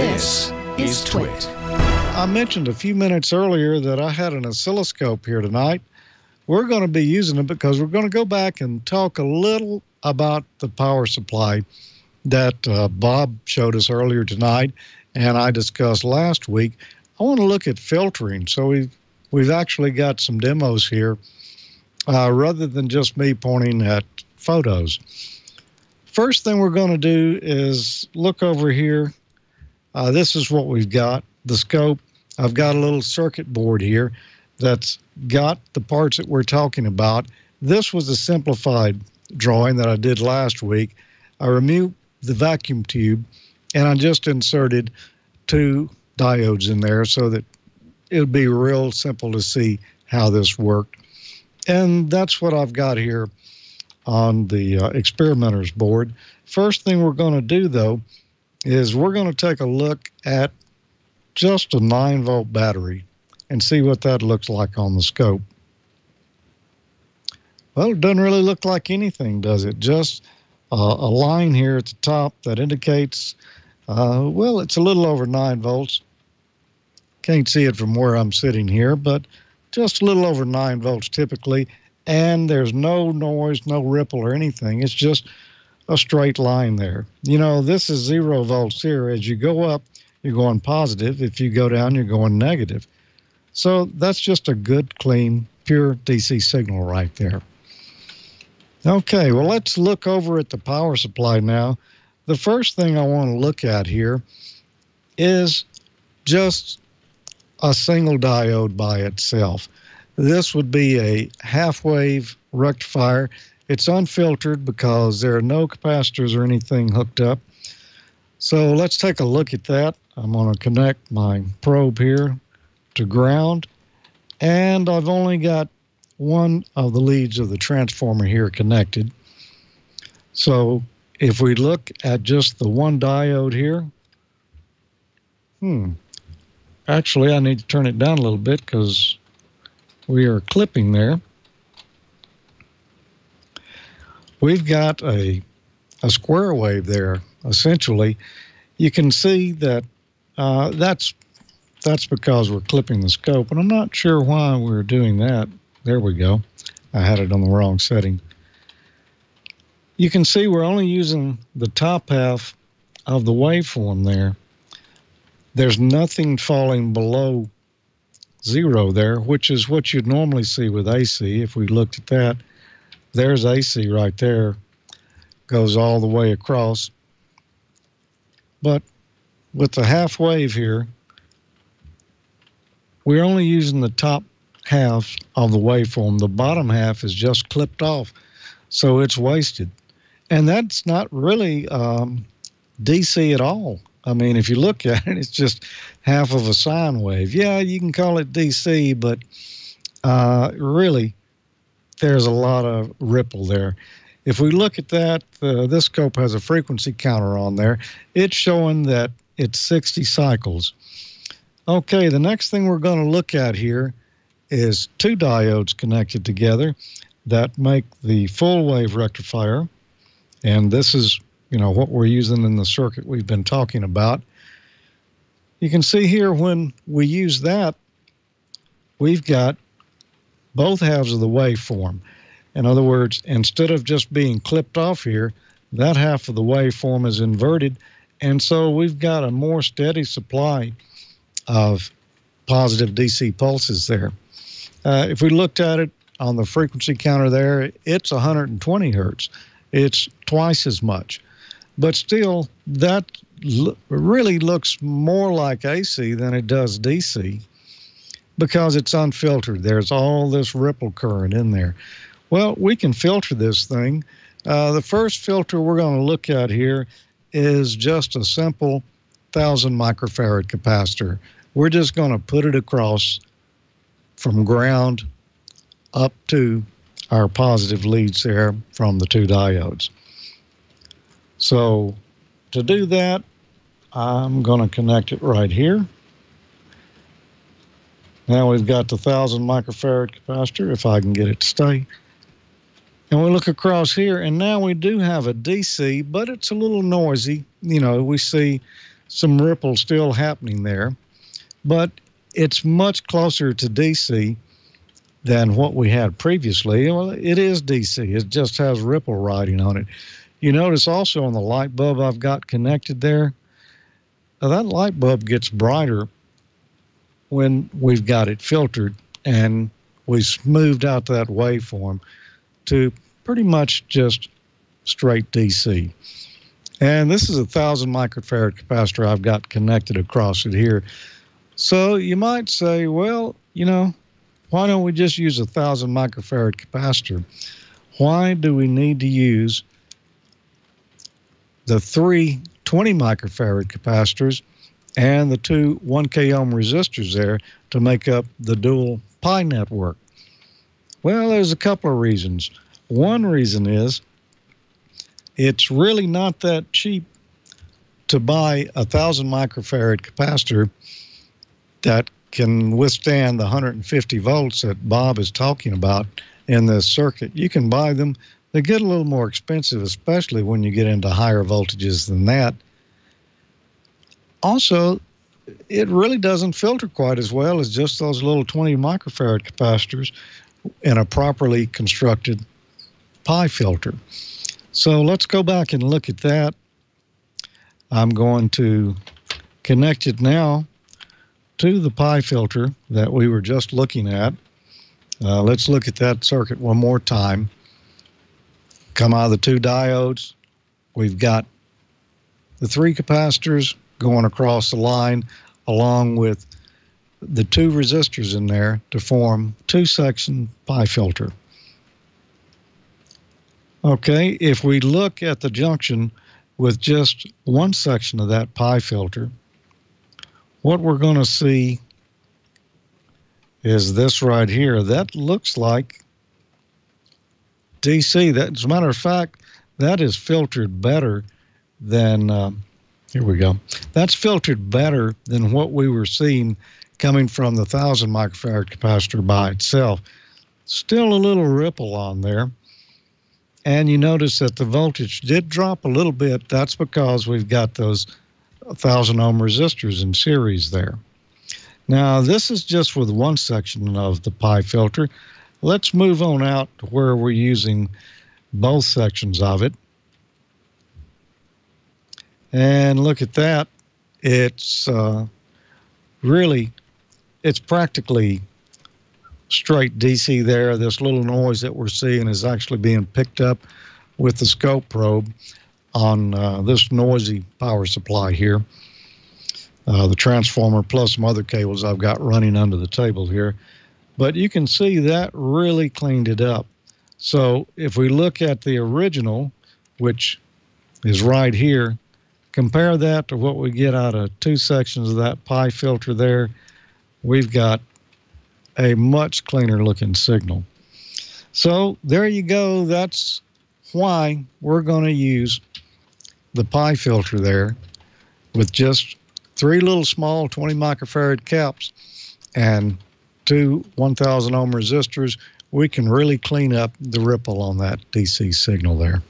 This is Twit. I mentioned a few minutes earlier that I had an oscilloscope here tonight. We're going to be using it because we're going to go back and talk a little about the power supply that uh, Bob showed us earlier tonight and I discussed last week. I want to look at filtering. So we've, we've actually got some demos here uh, rather than just me pointing at photos. First thing we're going to do is look over here. Uh, this is what we've got the scope. I've got a little circuit board here that's got the parts that we're talking about. This was a simplified drawing that I did last week. I removed the vacuum tube and I just inserted two diodes in there so that it would be real simple to see how this worked. And that's what I've got here on the uh, experimenters board. First thing we're going to do, though, is we're going to take a look at just a 9 volt battery and see what that looks like on the scope. Well, it doesn't really look like anything, does it? Just uh, a line here at the top that indicates, uh, well, it's a little over 9 volts. Can't see it from where I'm sitting here, but just a little over 9 volts typically. And there's no noise, no ripple or anything. It's just a straight line there. You know, this is zero volts here. As you go up, you're going positive. If you go down, you're going negative. So that's just a good, clean, pure DC signal right there. Okay, well, let's look over at the power supply now. The first thing I want to look at here is just a single diode by itself. This would be a half wave rectifier. It's unfiltered because there are no capacitors or anything hooked up. So let's take a look at that. I'm going to connect my probe here to ground. And I've only got one of the leads of the transformer here connected. So if we look at just the one diode here, hmm, actually I need to turn it down a little bit because we are clipping there. We've got a, a square wave there, essentially. You can see that uh, that's that's because we're clipping the scope, and I'm not sure why we're doing that. There we go. I had it on the wrong setting. You can see we're only using the top half of the waveform there. There's nothing falling below zero there, which is what you'd normally see with AC. If we looked at that, there's AC right there, goes all the way across. But with the half wave here, we're only using the top half of the waveform. The bottom half is just clipped off, so it's wasted. And that's not really um, DC at all. I mean, if you look at it, it's just half of a sine wave. Yeah, you can call it DC, but uh, really, there's a lot of ripple there. If we look at that, uh, this scope has a frequency counter on there. It's showing that it's 60 cycles. Okay, the next thing we're going to look at here is two diodes connected together that make the full wave rectifier. And this is, you know, what we're using in the circuit we've been talking about. You can see here when we use that, we've got both halves of the waveform. In other words, instead of just being clipped off here, that half of the waveform is inverted. And so we've got a more steady supply of positive DC pulses there. Uh, if we looked at it on the frequency counter there, it's 120 hertz. It's twice as much. But still, that really looks more like AC than it does DC because it's unfiltered. There's all this ripple current in there. Well, we can filter this thing. Uh, the first filter we're going to look at here is just a simple 1000 microfarad capacitor. We're just going to put it across from ground up to our positive leads there from the two diodes. So to do that, I'm going to connect it right here. Now we've got the 1000 microfarad capacitor, if I can get it to stay. And we look across here, and now we do have a DC, but it's a little noisy. You know, we see some ripple still happening there, but it's much closer to DC than what we had previously. Well, it is DC. It just has ripple riding on it. You notice also on the light bulb I've got connected there, that light bulb gets brighter when we've got it filtered and we smoothed out that waveform to pretty much just straight DC. And this is a thousand microfarad capacitor I've got connected across it here. So you might say, well, you know, why don't we just use a thousand microfarad capacitor? Why do we need to use the three 20 microfarad capacitors and the two 1k ohm resistors there to make up the dual pi network? Well, there's a couple of reasons. One reason is it's really not that cheap to buy a thousand microfarad capacitor that can withstand the 150 volts that Bob is talking about in this circuit. You can buy them. They get a little more expensive, especially when you get into higher voltages than that. Also, it really doesn't filter quite as well as just those little 20 microfarad capacitors in a properly constructed pi filter. So let's go back and look at that. I'm going to connect it now to the pi filter that we were just looking at. Uh, let's look at that circuit one more time. Come out of the two diodes. We've got the three capacitors going across the line along with the two resistors in there to form two section pi filter. Okay, if we look at the junction with just one section of that pi filter, what we're going to see is this right here. That looks like DC. That, as a matter of fact, that is filtered better than. Uh, here we go. That's filtered better than what we were seeing coming from the 1000 microfarad capacitor by itself. Still a little ripple on there. And you notice that the voltage did drop a little bit. That's because we've got those 1000 ohm resistors in series there. Now, this is just with one section of the pi filter. Let's move on out to where we're using both sections of it. And look at that. It's uh, really, it's practically straight DC there. This little noise that we're seeing is actually being picked up with the scope probe on uh, this noisy power supply here. Uh, the transformer plus some other cables I've got running under the table here. But you can see that really cleaned it up. So if we look at the original, which is right here, compare that to what we get out of two sections of that pi filter there, we've got a much cleaner looking signal. So there you go. That's why we're going to use the pi filter there with just three little small 20 microfarad caps and two 1000 ohm resistors. We can really clean up the ripple on that DC signal there.